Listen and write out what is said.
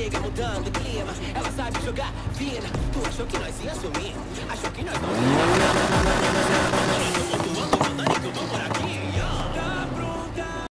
chega mudando o clima. Ela sabe jogar fina. Tu achou que nós ia sumir? Achou que nós não ia?